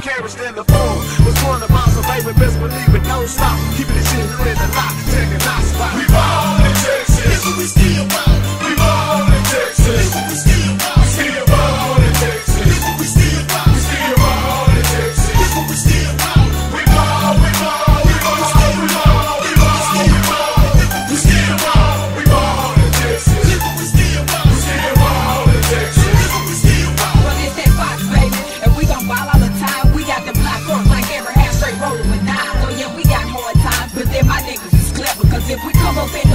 carriage than the phone. Was one of my favorite, best believe it, don't stop. Keep it open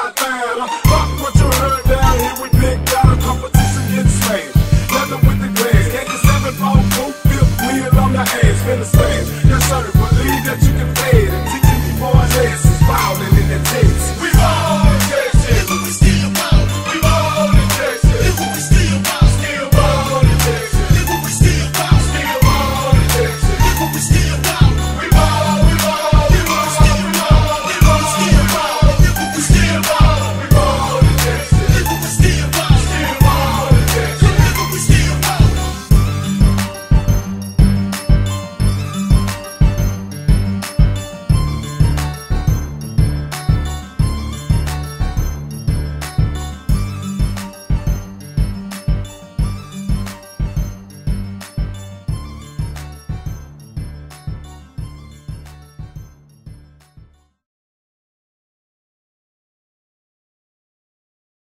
I'm Fuck what you heard down here, we big